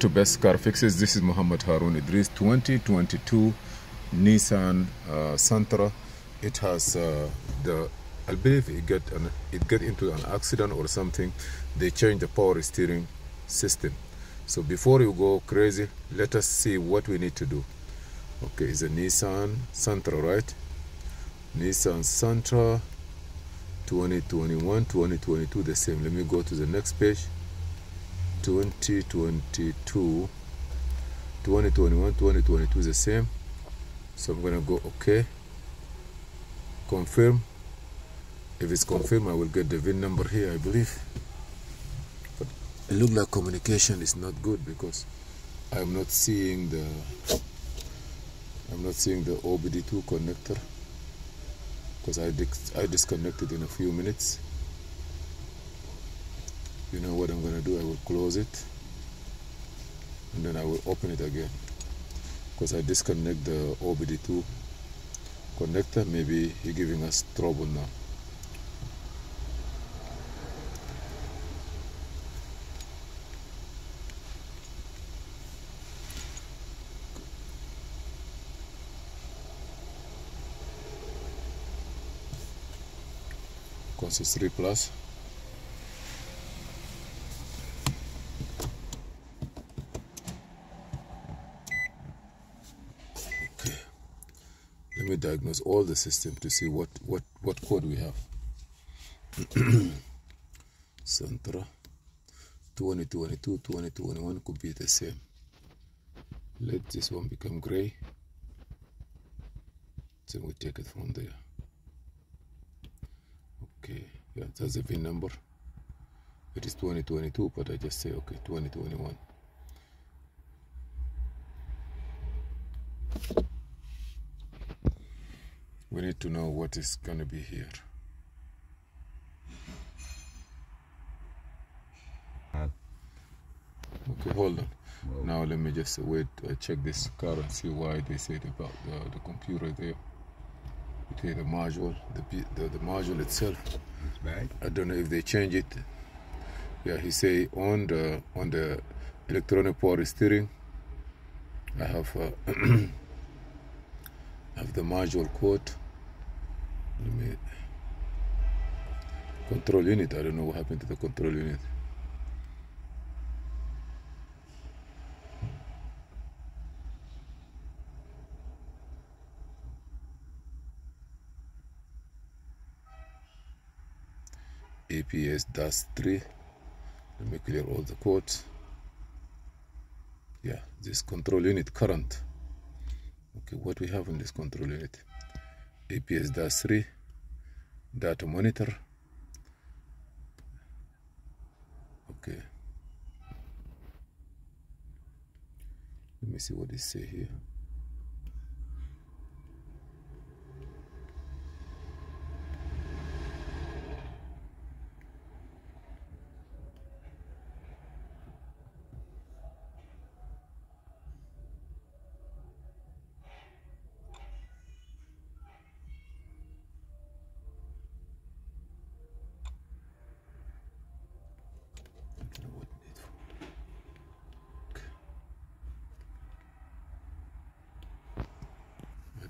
to Best Car Fixes. This is Muhammad Harun Idris 2022 Nissan uh, Sentra. It has uh, the I believe it get an, it get into an accident or something. They change the power steering system. So before you go crazy, let us see what we need to do. Okay, it's a Nissan Sentra, right? Nissan Sentra 2021, 2022, the same. Let me go to the next page. 2022 2021 2022 is the same. So i'm gonna go okay confirm. If it's confirmed i will get the vin number here i believe. But it looks like communication is not good because i'm not seeing the i'm not seeing the obd2 connector because i i disconnected in a few minutes you know what I'm gonna do? I will close it and then I will open it again. Because I disconnect the OBD2 connector. Maybe he giving us trouble now. Consult 3 plus let me diagnose all the system to see what what what code we have. Sentra 2022 2021 could be the same. Let this one become gray then we take it from there. Okay yeah that's the VIN number. It is 2022 but I just say okay 2021 we need to know what is going to be here. Okay, hold on. Whoa. Now let me just wait. Uh, check this car and see why they said about the, the computer there. Okay, the module, the, the the module itself. It's bad. I don't know if they change it. Yeah, he say on the on the electronic power steering. I have uh, have the module code. Me control unit. I don't know what happened to the control unit. EPS DAS 3 let me clear all the codes yeah this control unit current okay what we have in this control unit EPS DAS 3 data monitor. Okay let me see what they say here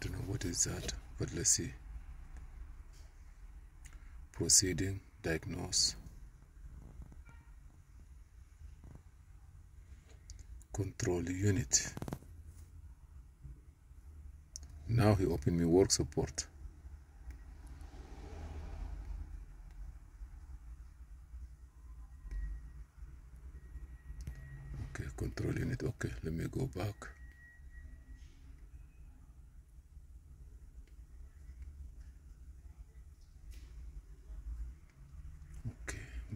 don't know what is that but let's see. Proceeding diagnose. Control unit. Now he opened me work support. Okay control unit. Okay let me go back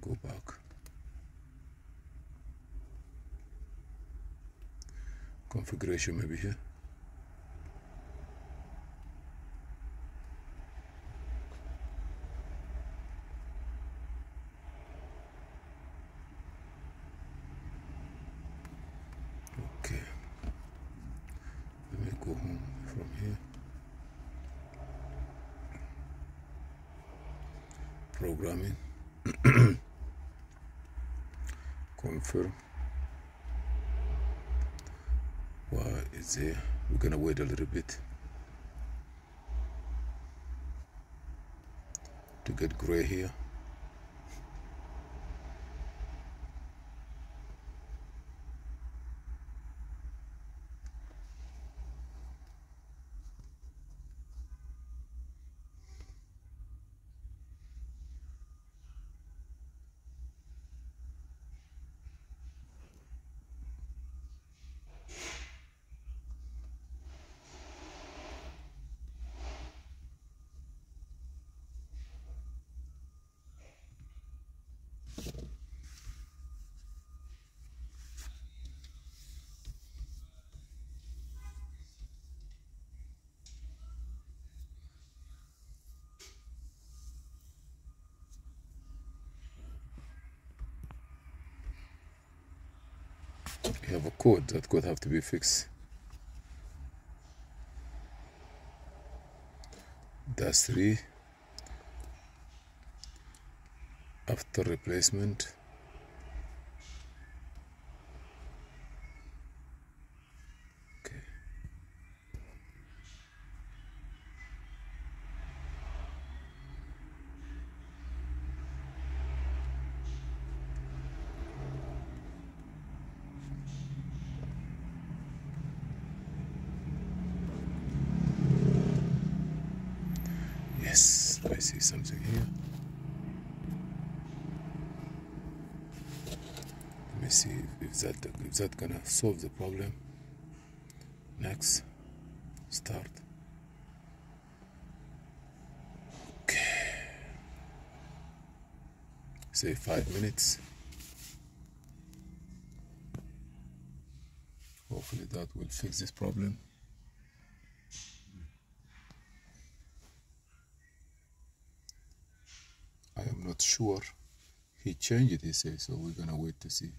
go back. Configuration maybe here. Okay. Let me go home from here. Programming. confirm it's we're gonna wait a little bit to get gray here we have a code that could have to be fixed. That's three. After replacement okay Yes, I see something here. Let me see if, if that if that gonna solve the problem. Next, start. Okay. Say five minutes. Hopefully that will fix this problem. I am not sure. He changed it, he says, so we're gonna wait to see.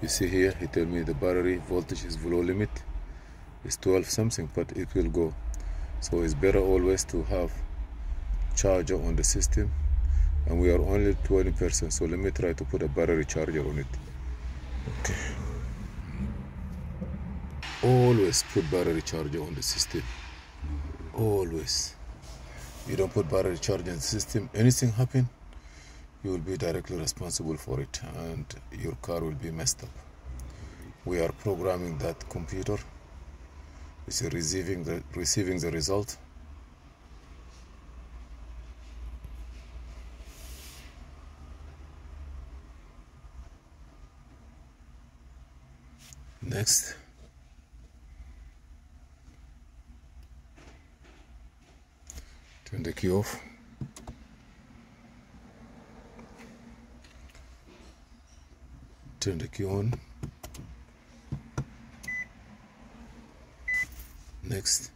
You see here, he told me the battery voltage is below limit. It's 12 something, but it will go. So it's better always to have charger on the system and we are only 20% so let me try to put a battery charger on it. Okay. Always put battery charger on the system. Always. You don't put battery charger in the system anything happen you will be directly responsible for it and your car will be messed up. We are programming that computer. It's receiving the receiving the result Next. Turn the key off. Turn the key on. Next.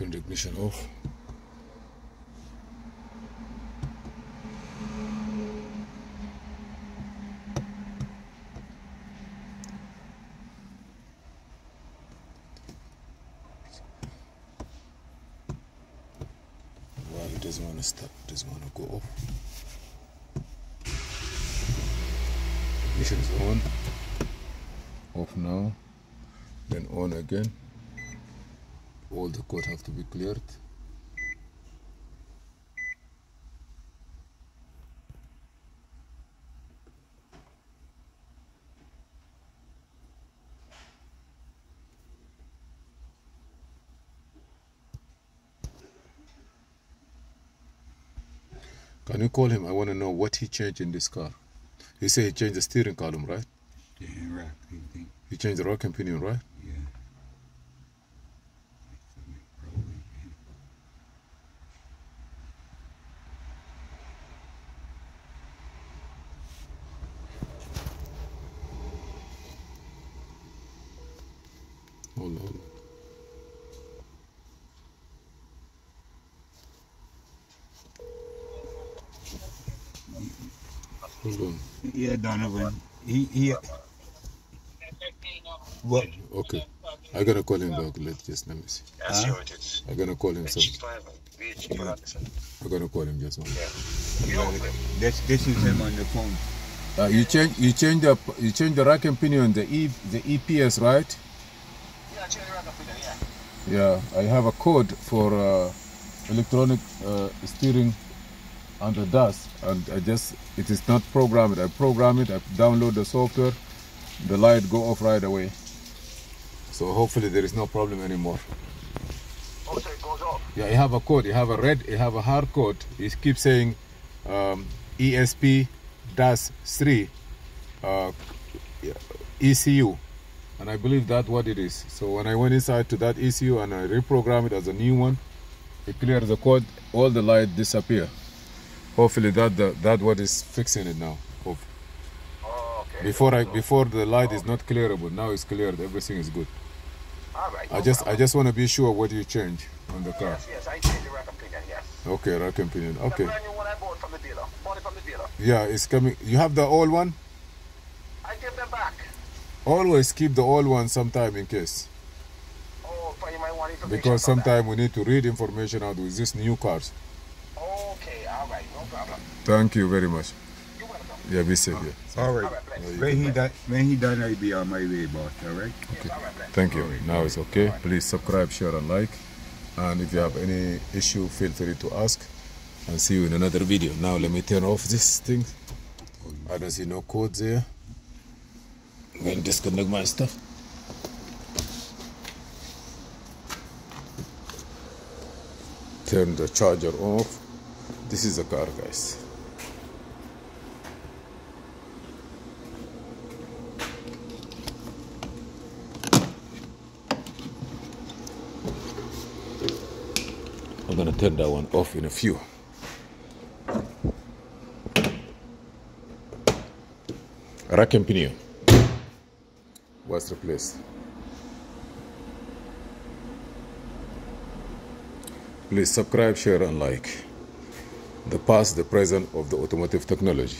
The ignition off. Well, it doesn't want to stop, doesn't want to go off. Ignition is on. Off now. Then on again all the code have to be cleared Can you call him? I want to know what he changed in this car. He said he changed the steering column, right? The rack, he He changed the rack and pinion, right? yeah. Probably, yeah. Hold on, hold on. Hold on. Yeah, Donovan. He he. What? Okay. I gotta call him back. Let's just let me see. I see what it is. I gotta call him some. H5, VH5. I gotta call him just one. Yeah. This this is him on the phone. Uh, you change you change the you change the rack and pinion the E the EPS right? yeah, change the rack up in there, yeah. Yeah, I have a code for uh, electronic uh, steering under DAS, and I just it is not programmed. I program it. I download the software. The light go off right away. So hopefully there is no problem anymore. Oh, so it goes off. Yeah, I have a code. you have a red. you have a hard code. It keeps saying um, ESP DAS 3 uh, ECU, and I believe that's what it is. So when I went inside to that ECU and I reprogram it as a new one, it clears the code. All the light disappear. Hopefully that the, that what is fixing it now. Hope- Oh, okay. Before I before the light is not clearable. Now it's cleared. Everything is good. All right. I no just I just want to be sure what you change on the car. Yes, yes, I changed the rack in there, yes. Okay, rack and pinion. The Okay. brand new one I bought from the dealer. Bought it from the dealer. Yeah, it's coming. You have the old one? I give them back. Always keep the old one sometime in case. Oh, you might want information Because sometime we need to read information out with these new cars. Okay, all right, no problem. Thank you very much. Yeah, be safe. Yeah. All right. right. When he done, when he done, I'll be on my way, boss. All right. Right, bless. Thank you. Now it's okay. Please subscribe, share, and like. And if you have any issue, feel free to ask. And see you in another video. Now let me turn off this thing. I don't see no codes there. I'm gonna disconnect my stuff. Turn the charger off. This is the car, guys. I'm gonna turn that one off in a few. Rack and pinion was replaced. Please subscribe, share, and like. The past, the present of the automotive technology.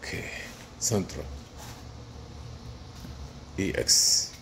Okay, Sentra EX.